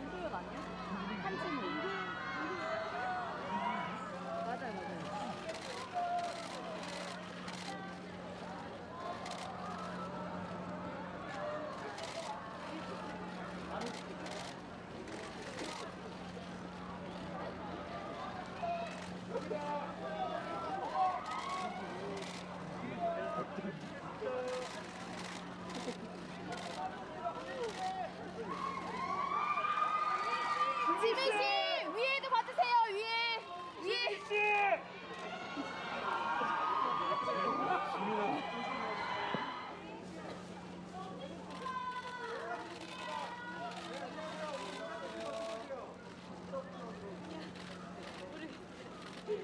연구역 아니야? 한진호 맞아 맞아 Yeah.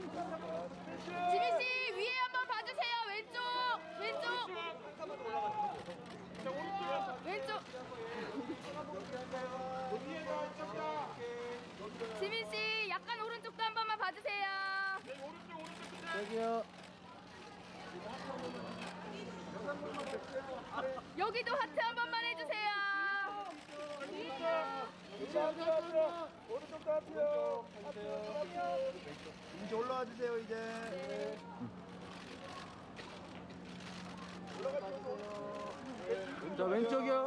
지민 씨 위에 한번 봐주세요. 왼쪽, 왼쪽. 왼쪽. 지민 씨 약간 오른쪽도 한 번만 봐주세요. 여기요. 여기도 하트 한 번만 해주세요. 오른쪽도 하트요. 올라와주세요 이제. 네. 올라가주세요 자 왼쪽이요.